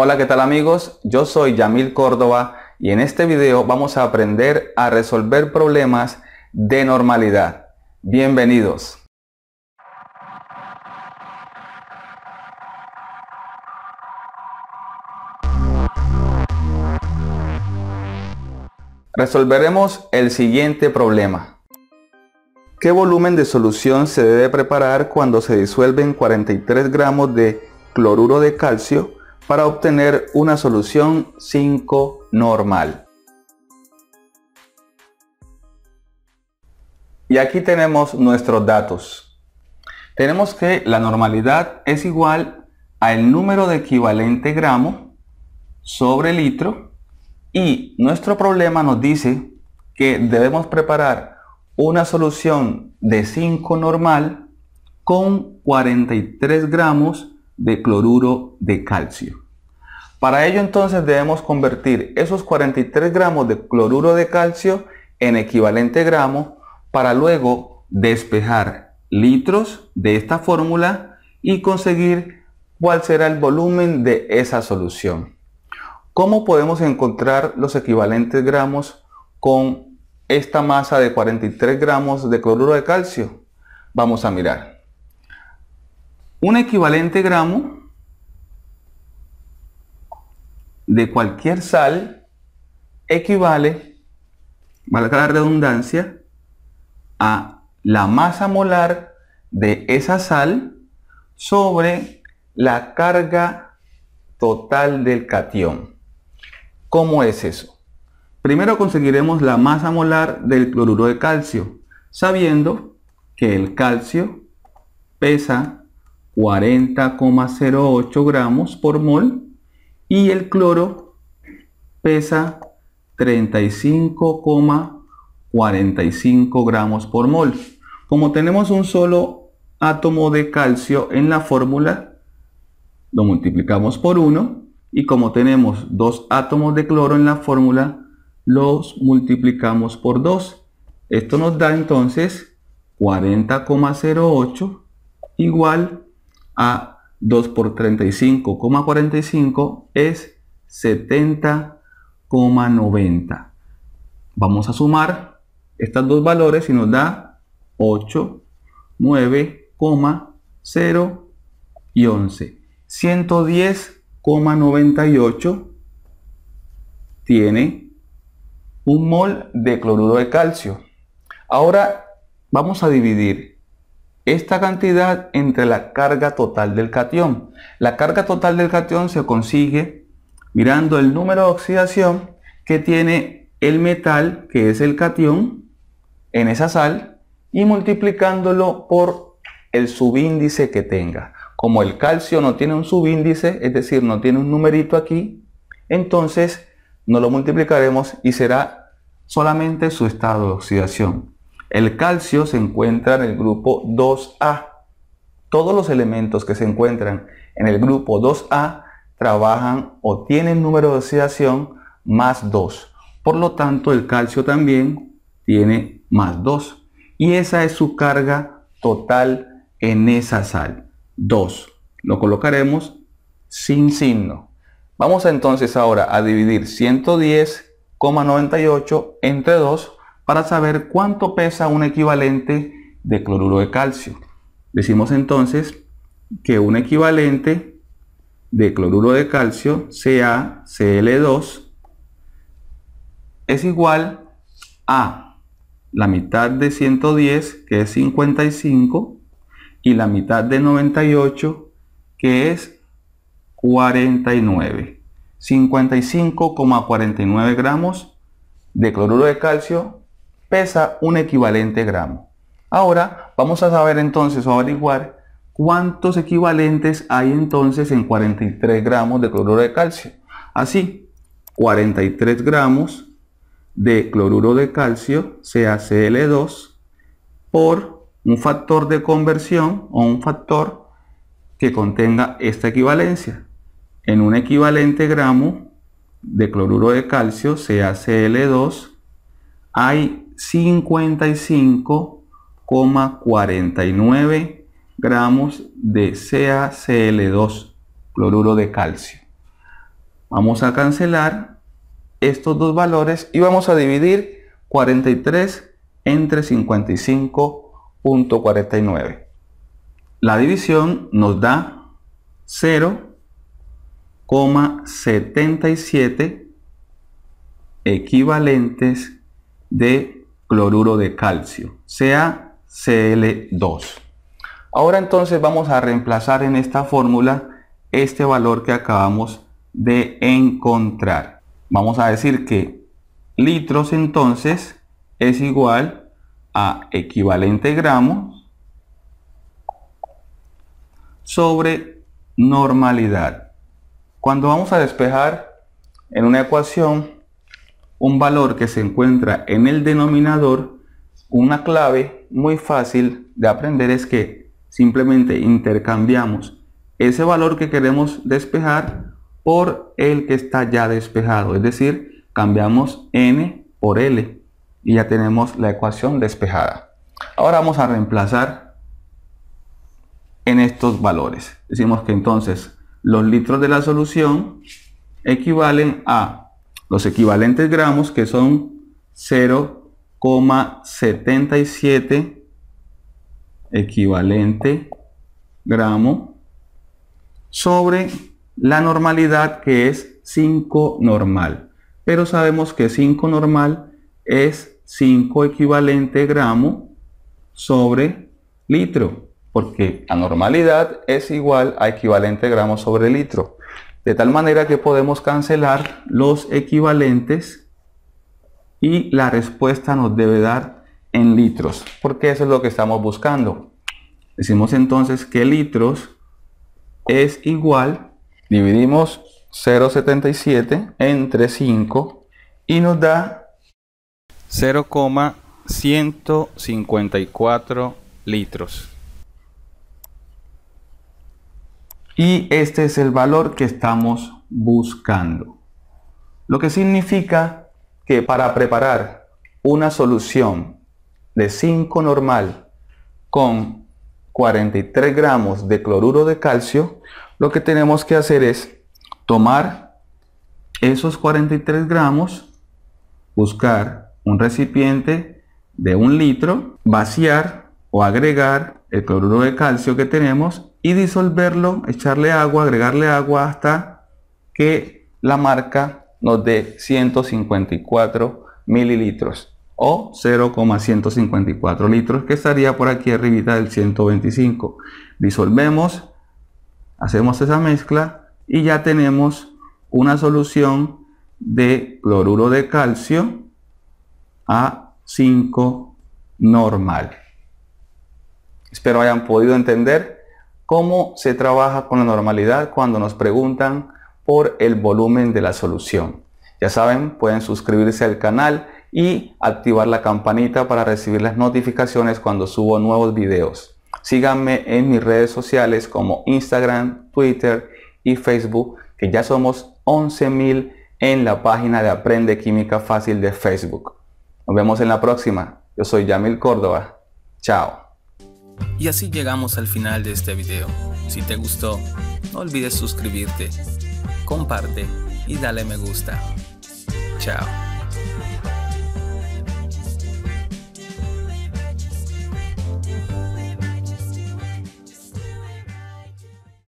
Hola, ¿qué tal amigos? Yo soy Yamil Córdoba y en este video vamos a aprender a resolver problemas de normalidad. Bienvenidos. Resolveremos el siguiente problema. ¿Qué volumen de solución se debe preparar cuando se disuelven 43 gramos de cloruro de calcio para obtener una solución 5 normal? Y aquí tenemos nuestros datos. Tenemos que la normalidad es igual al número de equivalente gramo sobre litro y nuestro problema nos dice que debemos preparar una solución de 5 normal con 43 gramos de cloruro de calcio. Para ello entonces debemos convertir esos 43 gramos de cloruro de calcio en equivalente gramo para luego despejar litros de esta fórmula y conseguir cuál será el volumen de esa solución. ¿Cómo podemos encontrar los equivalentes gramos con esta masa de 43 gramos de cloruro de calcio? Vamos a mirar. Un equivalente gramo de cualquier sal equivale, valga la redundancia, a la masa molar de esa sal sobre la carga total del catión. ¿Cómo es eso? Primero conseguiremos la masa molar del cloruro de calcio, sabiendo que el calcio pesa 40,08 gramos por mol y el cloro pesa 35,45 gramos por mol. Como tenemos un solo átomo de calcio en la fórmula, lo multiplicamos por 1 y como tenemos dos átomos de cloro en la fórmula, los multiplicamos por 2. Esto nos da entonces 40,08 igual a 2 por 35,45 es 70,90. Vamos a sumar estos dos valores y nos da 8, 9,0 y 11. 110 98 tiene un mol de cloruro de calcio. Ahora vamos a dividir esta cantidad entre la carga total del catión. La carga total del catión se consigue mirando el número de oxidación que tiene el metal, que es el catión, en esa sal y multiplicándolo por el subíndice que tenga. Como el calcio no tiene un subíndice, es decir, no tiene un numerito aquí, entonces no lo multiplicaremos y será solamente su estado de oxidación. El calcio se encuentra en el grupo 2A. Todos los elementos que se encuentran en el grupo 2A trabajan o tienen número de oxidación más 2. Por lo tanto, el calcio también tiene más 2. Y esa es su carga total en esa sal. 2. Lo colocaremos sin signo. Vamos entonces ahora a dividir 110,98 entre 2 para saber cuánto pesa un equivalente de cloruro de calcio. Decimos entonces que un equivalente de cloruro de calcio, CaCl2, es igual a la mitad de 110, que es 55, y la mitad de 98 que es 49. 55,49 gramos de cloruro de calcio pesa un equivalente gramo. Ahora vamos a saber entonces o averiguar cuántos equivalentes hay entonces en 43 gramos de cloruro de calcio. Así, 43 gramos de cloruro de calcio, CaCl2, por un factor de conversión o un factor que contenga esta equivalencia. En un equivalente gramo de cloruro de calcio, CaCl2, hay 55,49 gramos de CaCl2, cloruro de calcio. Vamos a cancelar estos dos valores y vamos a dividir 43 entre 55.49. La división nos da 0,77 equivalentes de cloruro de calcio, sea Cl2. Ahora entonces vamos a reemplazar en esta fórmula este valor que acabamos de encontrar. Vamos a decir que litros entonces es igual a equivalente gramos sobre normalidad. Cuando vamos a despejar en una ecuación un valor que se encuentra en el denominador, una clave muy fácil de aprender es que simplemente intercambiamos ese valor que queremos despejar por el que está ya despejado. Es decir, cambiamos n por l y ya tenemos la ecuación despejada. Ahora vamos a reemplazar en estos valores. Decimos que entonces los litros de la solución equivalen a los equivalentes gramos que son 0,77 equivalente gramo sobre la normalidad que es 5 normal. Pero sabemos que 5 normal es 5 equivalente gramo sobre litro, porque la normalidad es igual a equivalente gramo sobre litro. De tal manera que podemos cancelar los equivalentes y la respuesta nos debe dar en litros, porque eso es lo que estamos buscando. Decimos entonces que litros es igual, dividimos 0,77 entre 5 y nos da 0,154 litros. Y este es el valor que estamos buscando. Lo que significa que para preparar una solución de 5 normal con 43 gramos de cloruro de calcio, lo que tenemos que hacer es tomar esos 43 gramos, buscar un recipiente de un litro, vaciar o agregar el cloruro de calcio que tenemos y disolverlo, echarle agua, agregarle agua hasta que la marca nos dé 154 mililitros o 0,154 litros que estaría por aquí arribita del 125 disolvemos hacemos esa mezcla y ya tenemos una solución de cloruro de calcio a 5 normal. Espero hayan podido entender cómo se trabaja con la normalidad cuando nos preguntan por el volumen de la solución ya saben pueden suscribirse al canal y activar la campanita para recibir las notificaciones cuando subo nuevos videos. Síganme en mis redes sociales como Instagram, Twitter y Facebook, que ya somos 11.000 en la página de Aprende Química Fácil de Facebook. Nos vemos en la próxima. Yo soy Yamil Córdoba. Chao. Y así llegamos al final de este video. Si te gustó, no olvides suscribirte, comparte y dale me gusta. Chao.